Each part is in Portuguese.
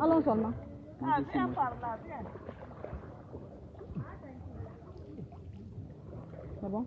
Alın sonra. Abi yaparlar. Tamam.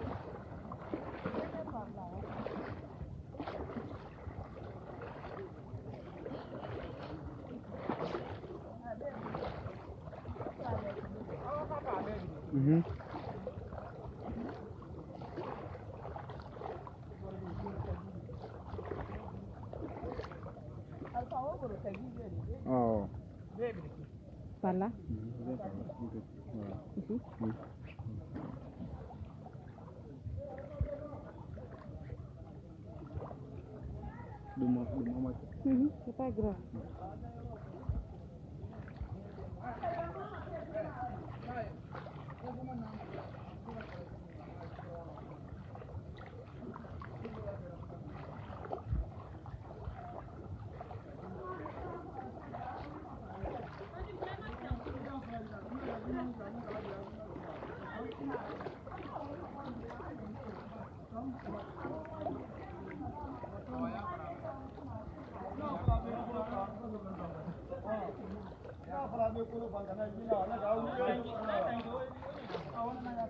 Mhm. Oh. Par là Mhm. Voilà. Ici Oui. Duma, duma mata. Mhm, C'est pas grave. 那个那个